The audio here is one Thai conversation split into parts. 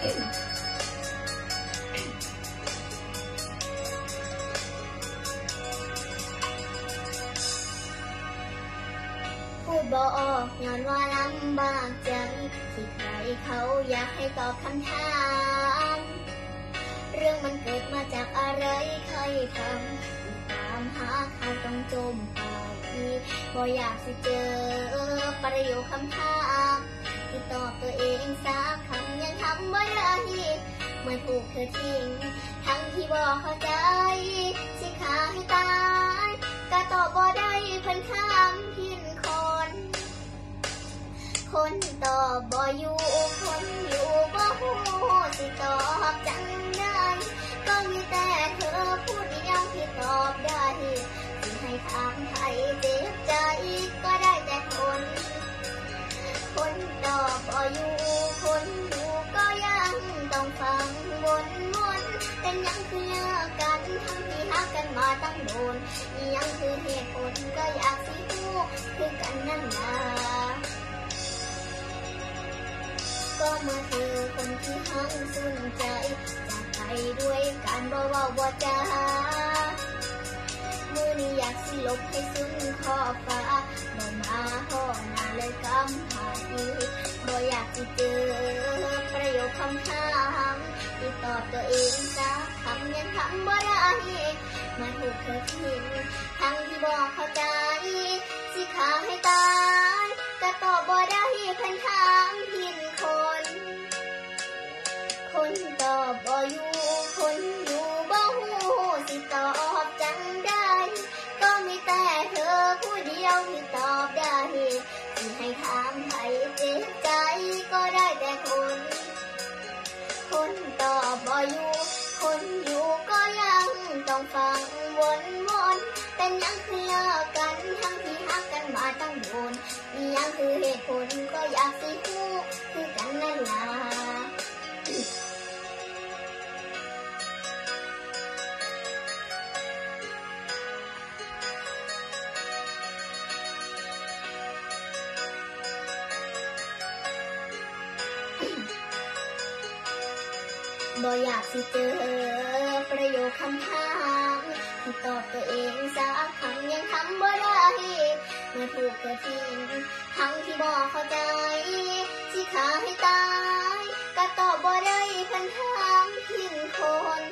พูดบอกย้อนว่าลำบากใจที่ใครเขาอยากให้ตอบคำถาม เรื่องมันเกิดมาจากอะไรใครทำตามหาเขาต้องจมไปบ่อยากสิเจอประโยคคำถามที่ตอบตัวเองสักคำยังทำไม่ได้เมื่อถูกเธอทิ้ง ทั้งที่บอกเข้าใจ สิขาให้ตายก็ตอบบ่ได้เพิ่นคำพินคน คนตอบบ่อยู่คนอยู่บ่ฮู้สิตอบจังได้ ก็มีแต่เธอพูดเดียวที่ตอบได้ที่ให้ถามไท มาตั้งโดนยังคือเหตุผลก็อยากสิรู้คือกันนั่นล่ะก็เมื่อเธอคนที่หังสุนใจจากไปด้วยการบ่เว้าบ่จามือนี้อยากสิลบให้สุนขอบฟ้าบ่มาพ่อนาเลยกำหายบ่อยากสิเจอประโยคคำถาม ที่ตอบตัวเองสักคำยังทำบ่ได้เมาถูกเธอทิ้งทั้งที่บอกเข้าใจ สิขาให้ตายก็ตอบบ่ได้พิ่นถามพินคน คนตอบบ่อยู่คนอยู่บ่ฮู้สิตอบจังได้ ก็มีแต่เธอผู้เดียวที่ตอบได้ที่ให้ถามให้เจ็บใจก็ได้ องฟังวนวนแต่ยังคือเลิกกันทั้งที่รักกันมาตั้งโดนยังคือเหตุผลก็อยากสิฮู้คือกันนั่นล่ะ บ่อยากสิเจอประโยคคำถามที่ตอบตัวเองสักคำยังทำบ่ได้เมื่อถูกเธอทิ้งทั้งที่บอกเข้าใจสิขาให้ตายก็ตอบบ่ได้พันถามพินคน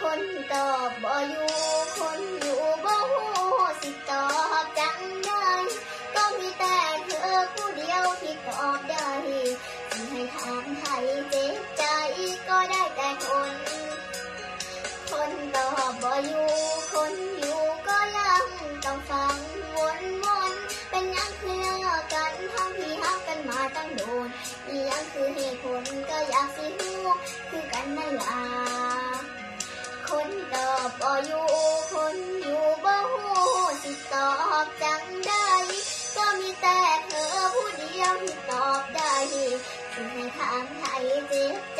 คนตอบบ่อยู่คนอยู่บ่ฮู้สิตอบจังได้ ก็มีแต่เธอผู้เดียวที่ตอบได้ที่ให้ถามไทยเจ อยู่คนอยู่ก็ยังต้องฟังวนวนเป็นยังคือเลิกกันทั้งที่รักกันมาตั้งโดนอีหยังคือเหตุผลก็อยากสิรู้คือกันนั่นล่ะคนตอบบ่อยู่คนอยู่บ่ฮู้สิตอบจังได้ก็มีแต่เธอผู้เดียวที่ตอบได้ที่ให้ถามไทยเจ็บใจ